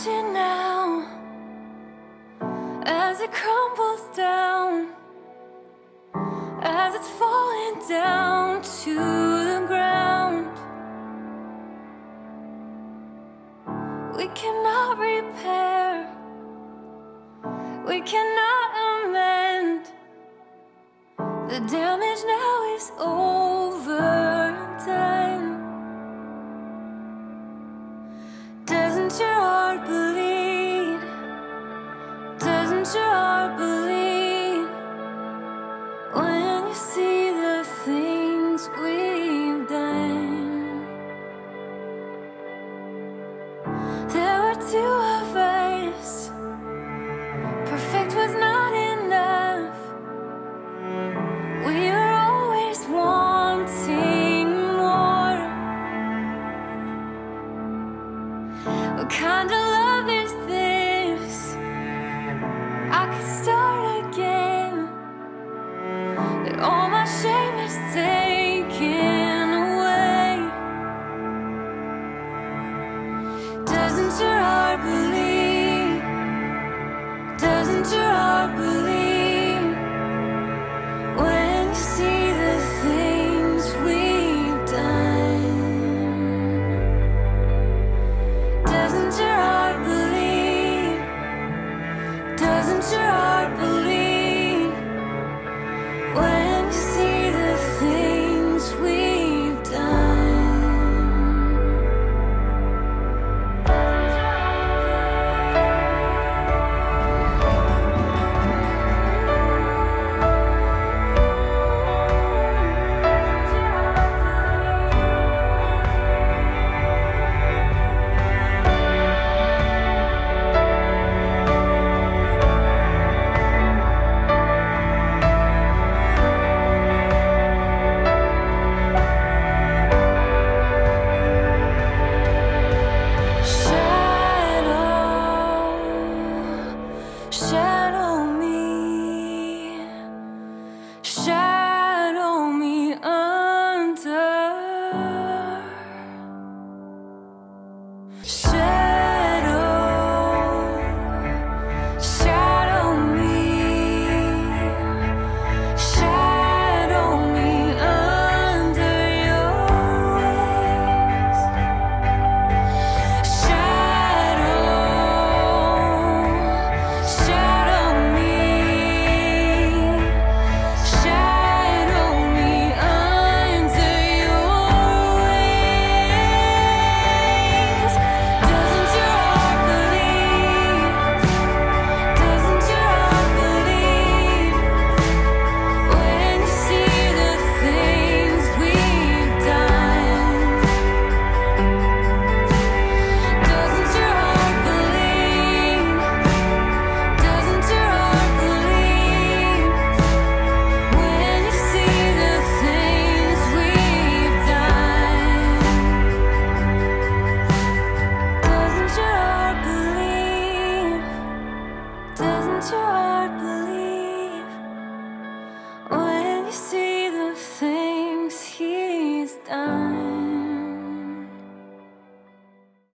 watching now as it crumbles down, as it's falling down to the ground. We cannot repair, we cannot amend. The damage now is over in time. You see the things we've done? There were two of us. Perfect was not enough. We always wanting more. What kind of love is this? heart believe? Doesn't your heart believe? see the things he's done.